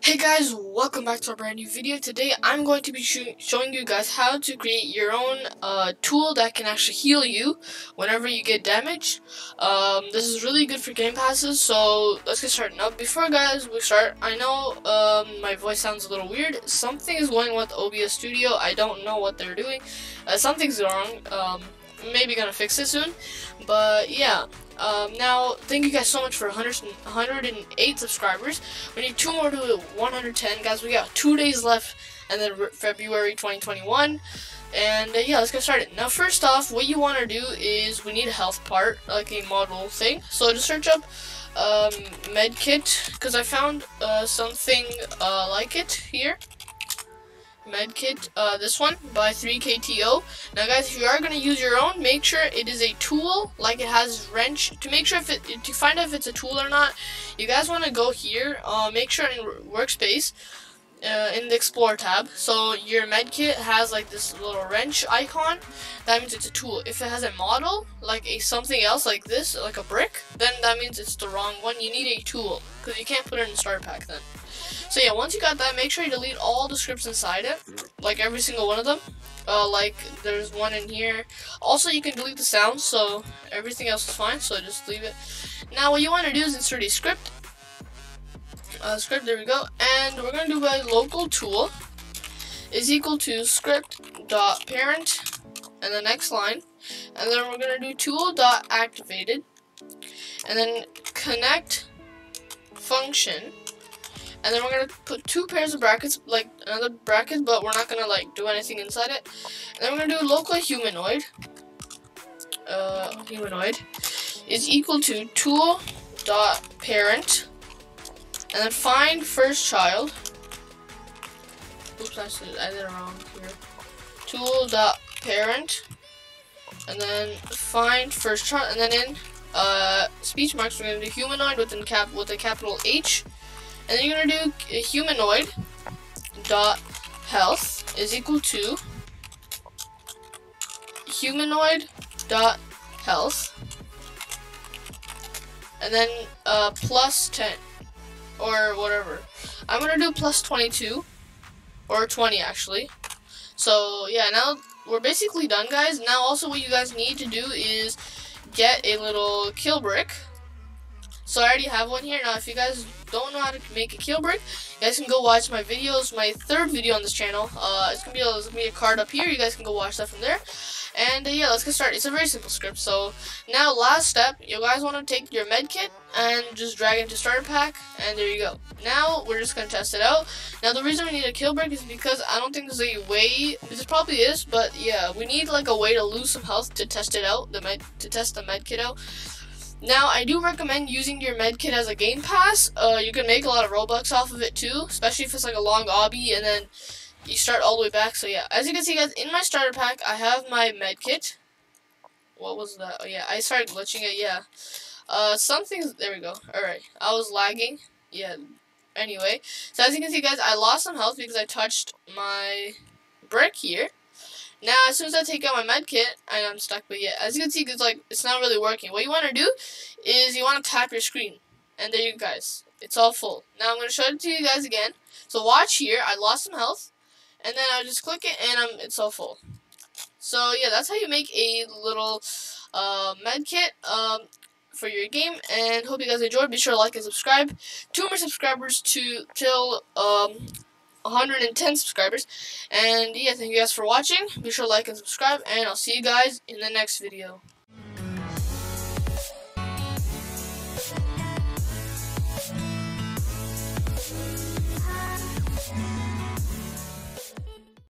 Hey guys, welcome back to a brand new video. Today I'm going to be sh showing you guys how to create your own uh, tool that can actually heal you whenever you get damaged. Um, this is really good for game passes, so let's get started. Now before guys we start, I know um, my voice sounds a little weird. Something is going on with OBS Studio. I don't know what they're doing. Uh, something's wrong. Um, maybe gonna fix it soon. But yeah, um, now, thank you guys so much for 100, 108 subscribers. We need two more to 110, guys. We got two days left, and then February 2021. And uh, yeah, let's get started. Now, first off, what you want to do is we need a health part, like a model thing. So just search up um, medkit, because I found uh, something uh, like it here medkit, uh, this one by 3KTO. Now guys, if you are going to use your own, make sure it is a tool, like it has wrench. To make sure if it, to find out if it's a tool or not, you guys want to go here, uh, make sure in workspace, uh, in the explore tab. So your medkit has like this little wrench icon. That means it's a tool. If it has a model, like a something else like this, like a brick, then that means it's the wrong one. You need a tool because you can't put it in the starter pack then. So yeah, once you got that, make sure you delete all the scripts inside it, like every single one of them. Uh, like there's one in here. Also, you can delete the sounds, so everything else is fine. So just leave it. Now, what you want to do is insert a script. Uh, script, there we go. And we're gonna do by local tool is equal to script dot parent and the next line, and then we're gonna do tool dot activated, and then connect function and then we're gonna put two pairs of brackets, like another bracket, but we're not gonna like do anything inside it. And then we're gonna do local humanoid. Uh, humanoid is equal to tool dot parent, and then find first child. Oops, I did, I did it wrong here. Tool dot parent, and then find first child, and then in uh, speech marks we're gonna do humanoid with cap with a capital H and then you're gonna do humanoid dot health is equal to humanoid dot health and then uh, plus 10 or whatever. I'm gonna do plus 22 or 20 actually. So yeah, now we're basically done guys. Now also what you guys need to do is get a little kill brick so I already have one here. Now, if you guys don't know how to make a kill brick, you guys can go watch my videos, my third video on this channel. Uh, it's gonna be a, it's gonna be a card up here. You guys can go watch that from there. And uh, yeah, let's get started. It's a very simple script. So now, last step, you guys want to take your med kit and just drag it into starter pack, and there you go. Now we're just gonna test it out. Now the reason we need a kill brick is because I don't think there's a way. This probably is, but yeah, we need like a way to lose some health to test it out. The med to test the med kit out. Now, I do recommend using your medkit as a game pass. Uh, you can make a lot of Robux off of it too, especially if it's like a long obby and then you start all the way back. So yeah, as you can see guys, in my starter pack, I have my medkit. What was that? Oh yeah, I started glitching it, yeah. Uh, something's, there we go. Alright, I was lagging. Yeah, anyway. So as you can see guys, I lost some health because I touched my brick here. Now, as soon as I take out my med kit, and I'm stuck, but yeah, as you can see, it's like, it's not really working. What you want to do is you want to tap your screen. And there you guys. It's all full. Now, I'm going to show it to you guys again. So, watch here. I lost some health. And then I just click it, and I'm, it's all full. So, yeah, that's how you make a little uh, med kit um, for your game. And hope you guys enjoyed. Be sure to like and subscribe. Two more subscribers to till... Um, 110 subscribers. And yeah, thank you guys for watching. Be sure to like and subscribe, and I'll see you guys in the next video.